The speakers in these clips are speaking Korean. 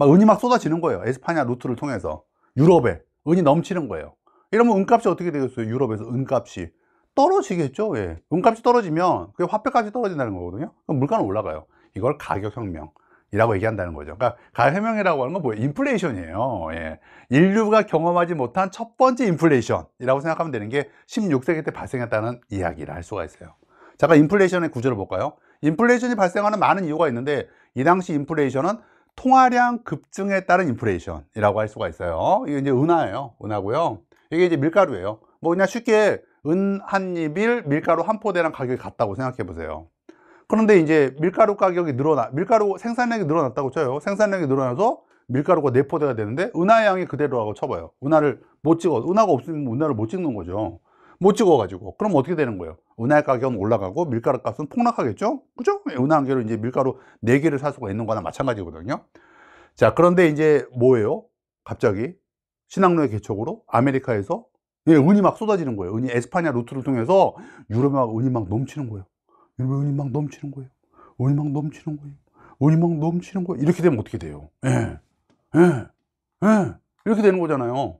막 은이 막 쏟아지는 거예요. 에스파냐 루트를 통해서. 유럽에 은이 넘치는 거예요. 이러면 은값이 어떻게 되겠어요? 유럽에서 은값이 떨어지겠죠. 예. 은값이 떨어지면 그게 화폐값이 떨어진다는 거거든요. 그럼 물가는 올라가요. 이걸 가격혁명 이라고 얘기한다는 거죠. 그러니까 가격혁명이라고 하는 건 뭐예요? 인플레이션이에요. 예. 인류가 경험하지 못한 첫 번째 인플레이션이라고 생각하면 되는 게 16세기 때 발생했다는 이야기를 할 수가 있어요. 잠깐 인플레이션의 구조를 볼까요? 인플레이션이 발생하는 많은 이유가 있는데 이 당시 인플레이션은 통화량 급증에 따른 인플레이션이라고 할 수가 있어요. 이게 이제 은하예요. 은하고요. 이게 이제 밀가루예요. 뭐 그냥 쉽게 은 한 입일 밀가루 한 포대랑 가격이 같다고 생각해 보세요. 그런데 이제 밀가루 가격이 늘어나, 밀가루 생산량이 늘어났다고 쳐요. 생산량이 늘어나서 밀가루가 네 포대가 되는데 은하 양이 그대로라고 쳐봐요. 은하를 못 찍어. 은하가 없으면 은하를 못 찍는 거죠. 못 찍어가지고. 그럼 어떻게 되는 거예요? 은화 가격은 올라가고 밀가루 값은 폭락하겠죠? 그죠? 은화 한 개로 이제 밀가루 네 개를 살 수가 있는 거나 마찬가지거든요. 자, 그런데 이제 뭐예요? 갑자기 신항로의 개척으로 아메리카에서 예, 은이 막 쏟아지는 거예요. 은이 에스파냐 루트를 통해서 유럽에 막 은이 막 넘치는 거예요. 유럽에 은이 막 넘치는 거예요. 은이 막 넘치는 거예요. 은이 막 넘치는 거예요. 이렇게 되면 어떻게 돼요? 예, 예, 예. 이렇게 되는 거잖아요.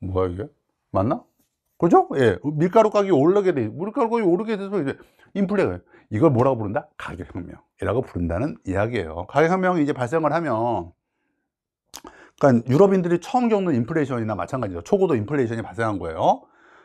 뭐야 이게? 맞나? 그죠? 예. 밀가루 가격이 오르게 돼. 밀가루 가격이 오르게 돼서 이제 인플레가 이걸 뭐라고 부른다? 가격 혁명이라고 부른다는 이야기예요. 가격 혁명이 이제 발생을 하면 그러니까 유럽인들이 처음 겪는 인플레이션이나 마찬가지죠. 초고도 인플레이션이 발생한 거예요.